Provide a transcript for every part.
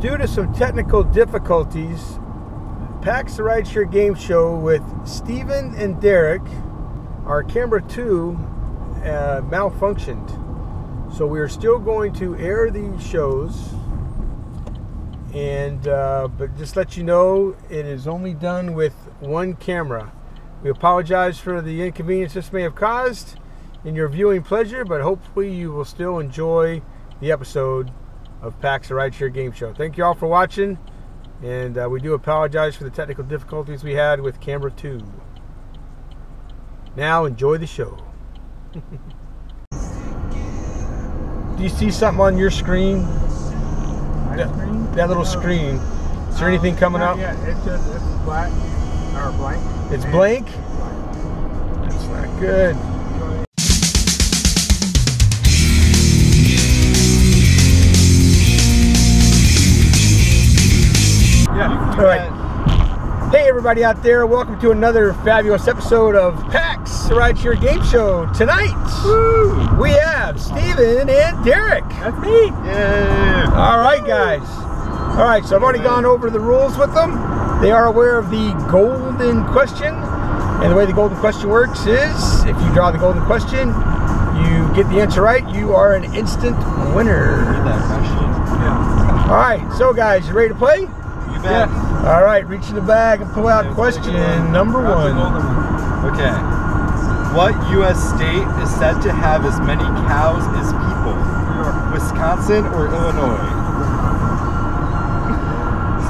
due to some technical difficulties, PAX the Rideshare Game Show with Steven and Derek, our camera 2 uh, malfunctioned. So we are still going to air the shows. And uh, but just let you know, it is only done with one camera. We apologize for the inconvenience this may have caused in your viewing pleasure, but hopefully you will still enjoy the episode of PAX the Rideshare Game Show. Thank you all for watching, and uh, we do apologize for the technical difficulties we had with camera 2. Now enjoy the show. do you see something on your screen? That, that little screen. Is there anything coming up? Yeah, it's just it's black or blank. It's blank? blank. That's not good. Everybody out there. Welcome to another fabulous episode of PAX the Rideshare Game Show. Tonight, we have Steven and Derek. That's me. Yeah. All right, guys. All right, so I've already gone over the rules with them. They are aware of the golden question. And the way the golden question works is if you draw the golden question, you get the answer right, you are an instant winner. That question. Yeah. All right, so guys, you ready to play? You bet. All right, reach in the bag and pull out Yeah, question take number That's one. one. Okay. What U.S. state is said to have as many cows as people? Wisconsin or Illinois?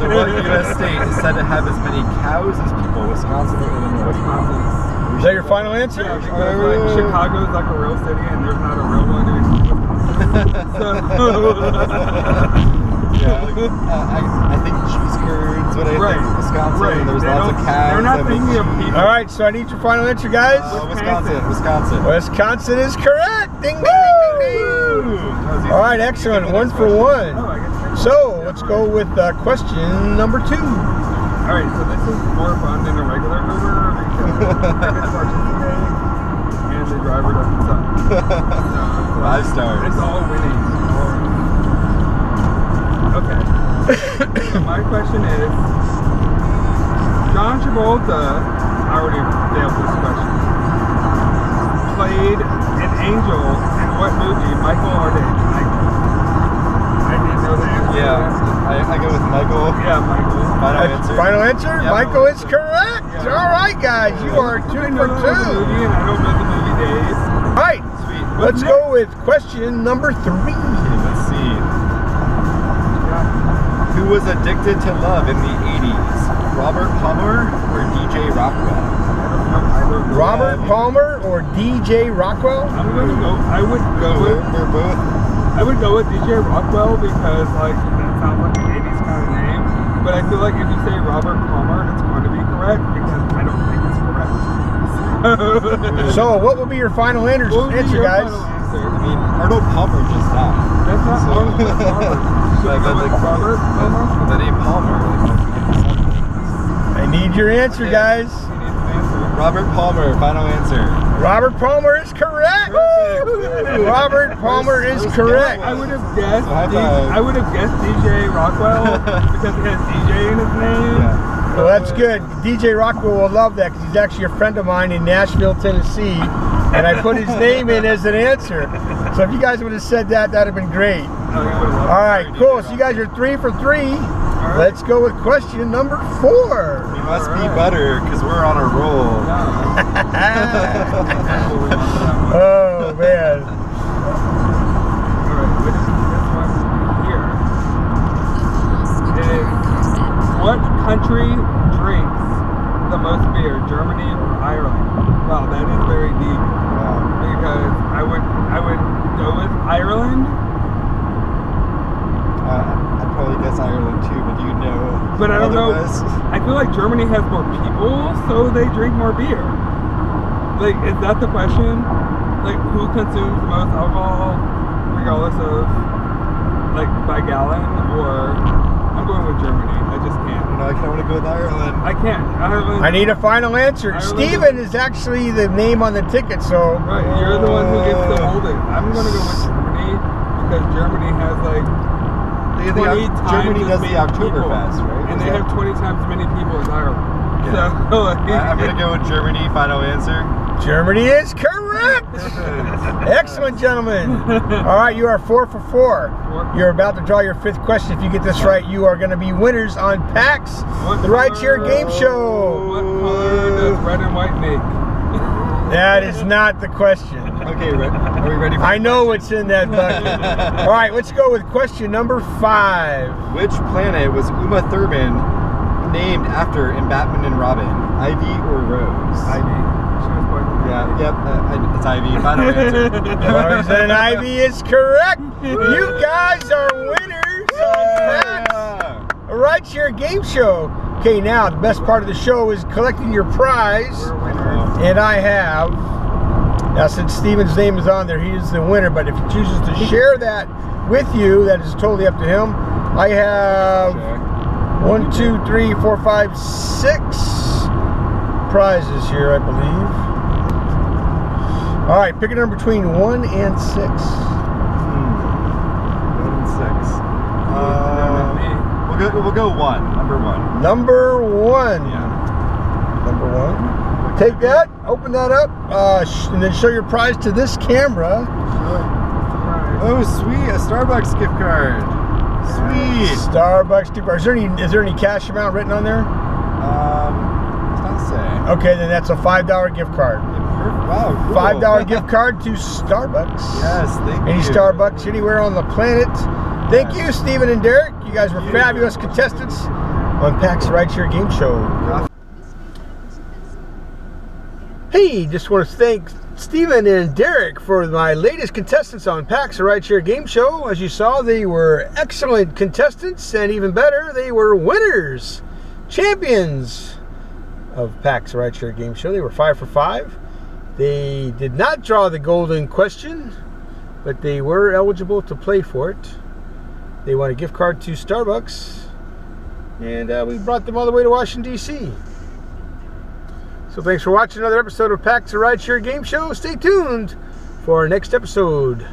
So what U.S. state is said to have as many cows as people? Wisconsin or Illinois? Wisconsin. Is that your final answer? Yeah, because like uh, Chicago's like a real city and there's not a real one in Wisconsin. Yeah. Uh, I, I think cheese curds. What I Right. think Wisconsin. Right. There's They lots of cows. They're not thinking of people. All right, so I need your final answer, guys. Uh, Wisconsin. Wisconsin. Wisconsin is correct. Ding, ding, ding, ding, ding. That was easy. All right, excellent. One for Oh, one. I guess So let's go with uh, question number two. All right, so this is more fun than a regular Uber because tickets participate and the driver doesn't suck. So Five stars. It's all winning. Okay. So my question is, John Travolta, I already failed this question, played an angel in what movie? Michael or Dave? Michael. I didn't know the answer. to Yeah, that. I, I go with Michael. Yeah, Michael. Final That's answer. Final answer? Yeah. Michael is correct. Yeah. All right, guys, you are two for two. movie and I don't know the movie days. All right, Sweet. let's go with question number three. Okay, let's see. Who was addicted to love in the 80s? Robert Palmer or DJ Rockwell? Robert Palmer or DJ Rockwell? I'm gonna go. I would go with. they're both. I would go with DJ Rockwell because like that sounds like an '80s kind of name. But I feel like if you say Robert Palmer, it's going to be correct because I don't think it's correct. So, what will be your final answer, What would be answer guys? final answer? I mean, Arnold Palmer just died. That's not So- Arnold that's Palmer. Should But- we but with like- Robert Palmer? But the name Palmer. Like, I need your answer, Yeah. guys. He an answer. Robert Palmer, final answer. Robert Palmer is correct. Robert Palmer is First correct. I would have guessed. High D- I would have guessed DJ Rockwell because he has DJ in his name. Yeah. Well, that's good. DJ Rockwell will love that because he's actually a friend of mine in Nashville, Tennessee, and I put his name in as an answer. So if you guys would have said that, that'd have been great. He would've loved All it. right, cool. So you guys are three for three. Let's go with question number four. We must be better because we're on a roll. Oh man. Alright, what is this one here? Is what country drinks the most beer? Germany or Ireland? Wow, that is very deep. Wow. Because I would I would go with Ireland, Uh, I'd probably guess Ireland too, but you know? but I don't know. I feel like Germany has more people, so they drink more beer. Like, is that the question? Like, who consumes the most alcohol, regardless of like by gallon? Or I'm going with Germany. I just can't. No, I want to go with Ireland. I can't. Ireland. I need a final answer. Ireland Steven is actually the name on the ticket, so Right, you're the one who gets to hold it. I'm gonna go with Germany because Germany has like They- they- 20 times Germany as does the many Oktoberfest, right? And Is they that- have 20 times as many people as Ireland. Yeah. So, like, I, I'm gonna go with Germany. Final answer. Germany is correct. Excellent, gentlemen. All right, you are four for four. Four. You're about to draw your fifth question. If you get this right, you are going to be winners on PAX, What the Rideshare color- Game Show. What color does red and white make? That is not the question. Okay, re- are we ready for I know what's in that bucket. All right, let's go with question number five. Which planet was Uma Thurman named after in Batman and Robin? Ivy or Rose? Yeah, yep, uh, I- it's Ivy. Final answer. And Ivy is correct. You guys are winners on PAX. Yeah. All right, Cheer Game Show. Okay, now the best part of the show is collecting your prize. We're winners. And I have, now since Steven's name is on there, he is the winner. But if he chooses to share that with you, that is totally up to him. I have one, two, three, four, five, six prizes here, I believe. All right, pick a number between one and six. Hmm. One and six. Uh, we'll go. We'll go one. Number one. Number one. Yeah. Number one. Take that, open that up, uh, sh- and then show your prize to this camera. Oh, sweet! A Starbucks gift card. Sweet. Starbucks. gift card. Is there any is there any cash amount written on there? Um, it's not saying. Okay, then that's a five dollar gift card. Wow. Cool. Five dollar gift card to Starbucks. Yes, thank Any you. Starbucks anywhere on the planet. Thank Yes. you, Stephen and Derek. You guys were fabulous contestants on PAX Rideshare Game Show. Hey, just want to thank Stephen and Derek for my latest contestants on PAX Rideshare Game Show. As you saw, they were excellent contestants, and even better, they were winners, champions of PAX Rideshare Game Show. They were five for five. They did not draw the golden question, but they were eligible to play for it. They won a gift card to Starbucks, and uh, we brought them all the way to Washington, D.C. So thanks for watching another episode of PAX the Rideshare Game Show. Stay tuned for our next episode.